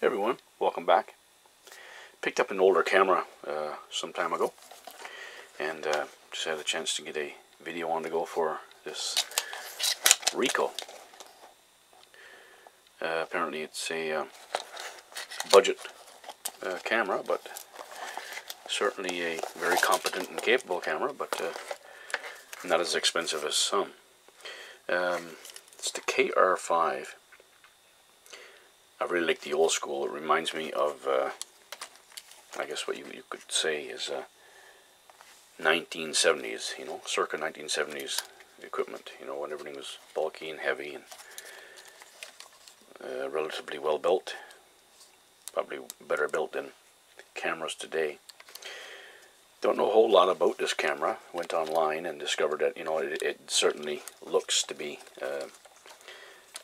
Hey everyone, welcome back. Picked up an older camera uh, some time ago and uh, just had a chance to get a video on to go for this Ricoh. Uh, apparently it's a uh, budget uh, camera but certainly a very competent and capable camera but uh, not as expensive as some. Um, it's the KR5 I really like the old school. It reminds me of, uh, I guess what you, you could say is uh, 1970s, you know, circa 1970s equipment, you know, when everything was bulky and heavy and uh, relatively well built. Probably better built than cameras today. Don't know a whole lot about this camera. Went online and discovered that, you know, it, it certainly looks to be, uh,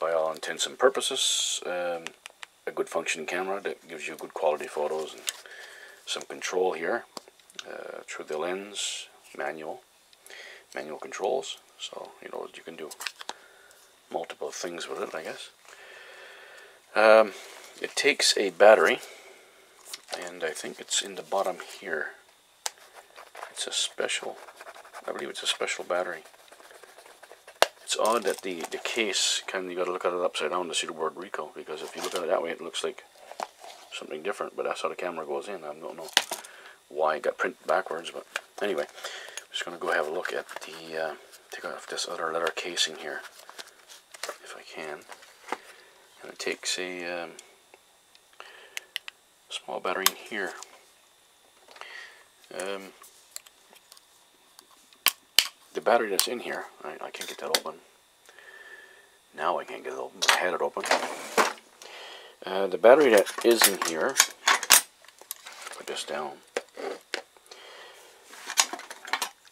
by all intents and purposes, um, a good functioning camera that gives you good quality photos and some control here uh, through the lens manual manual controls. So you know you can do multiple things with it I guess. Um, it takes a battery and I think it's in the bottom here. It's a special I believe it's a special battery. It's odd that the, the case, kind of, you got to look at it upside down to see the word Ricoh, because if you look that way, it looks like something different, but that's how the camera goes in. I don't know why it got printed backwards, but anyway, I'm just going to go have a look at the, uh, take off this other leather casing here, if I can. And it takes a um, small battery in here. Um, the battery that's in here, I, I can't get that open. Now I can't get it open, I had it open. Uh, the battery that is in here, put this down,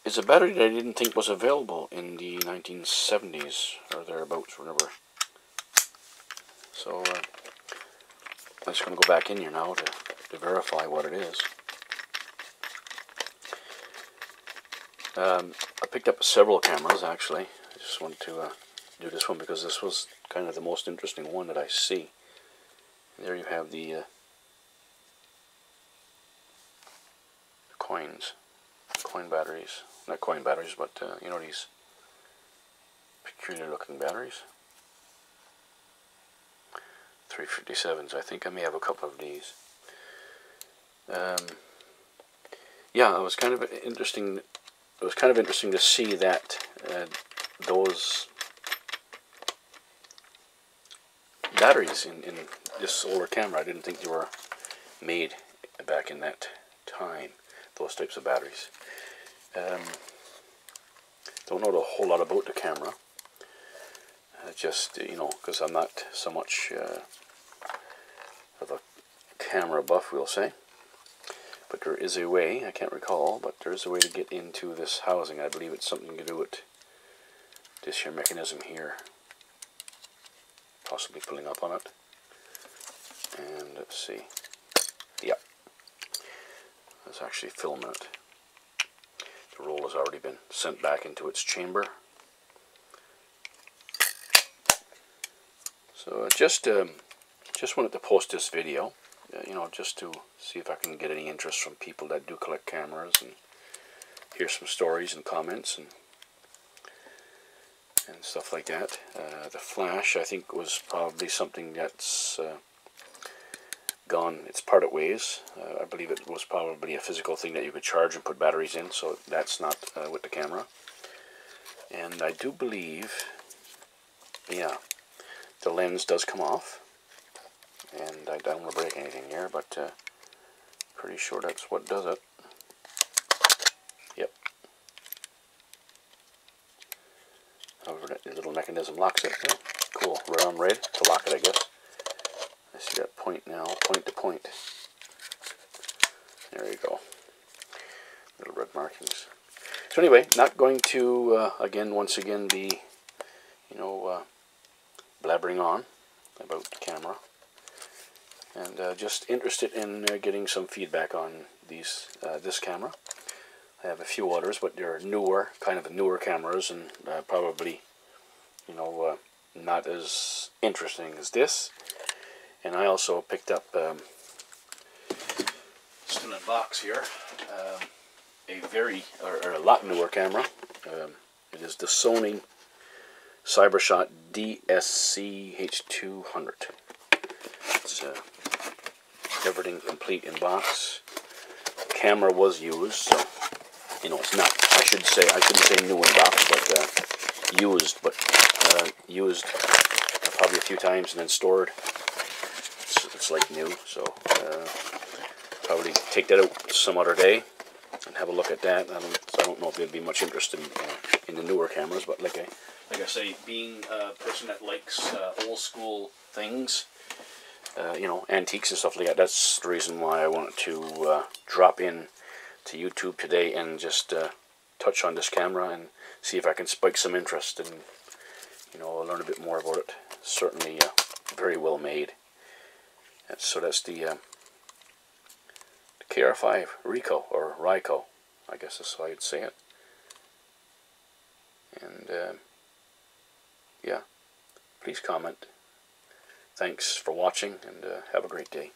is a battery that I didn't think was available in the 1970s or thereabouts, whatever. So uh, I'm just going to go back in here now to, to verify what it is. Um, I picked up several cameras actually. I just wanted to uh, do this one because this was kind of the most interesting one that I see. There you have the, uh, coins, coin batteries. Not coin batteries, but uh, you know these peculiar looking batteries. 357s. I think I may have a couple of these. Um, yeah, it was kind of interesting it was kind of interesting to see that uh, those batteries in, in this solar camera, I didn't think they were made back in that time, those types of batteries. Um, don't know a whole lot about the camera. Uh, just, you know, because I'm not so much uh, of a camera buff, we'll say. But there is a way, I can't recall, but there is a way to get into this housing. I believe it's something to do with this here mechanism here. Possibly pulling up on it. And let's see. Yep. Let's actually film it. The roll has already been sent back into its chamber. So just um, just wanted to post this video uh, you know, just to see if I can get any interest from people that do collect cameras and hear some stories and comments and and stuff like that. Uh, the flash, I think, was probably something that's uh, gone its part of ways. Uh, I believe it was probably a physical thing that you could charge and put batteries in, so that's not uh, with the camera. And I do believe, yeah, the lens does come off and I don't want to break anything here, but uh, pretty sure that's what does it. However, that little mechanism locks it. Cool. Red on red to lock it, I guess. I see that point now, point to point. There you go. Little red markings. So anyway, not going to, uh, again, once again, be, you know, uh, blabbering on about the camera and uh, just interested in uh, getting some feedback on these uh, this camera. I have a few others, but they're newer, kind of newer cameras, and uh, probably, you know, uh, not as interesting as this. And I also picked up um, still in a box here um, a very or, or, a lot newer camera. Um, it is the Sony CyberShot DSC-H200. It's uh, everything complete in box. Camera was used, so you know it's not. I should say I shouldn't say new in box, but uh, used, but uh, used probably a few times and then stored. It's, it's like new, so uh, probably take that out some other day and have a look at that. I don't, I don't know if there'd be much interest in uh, in the newer cameras, but like I like I say, being a person that likes uh, old school things, uh, you know, antiques and stuff like that. That's the reason why I wanted to uh, drop in to YouTube today and just uh, touch on this camera and see if I can spike some interest and you know learn a bit more about it. Certainly, uh, very well made. That's, so that's the, uh, the KR5 Rico or Ryco, I guess that's how you'd say it. And uh, yeah, please comment. Thanks for watching and uh, have a great day.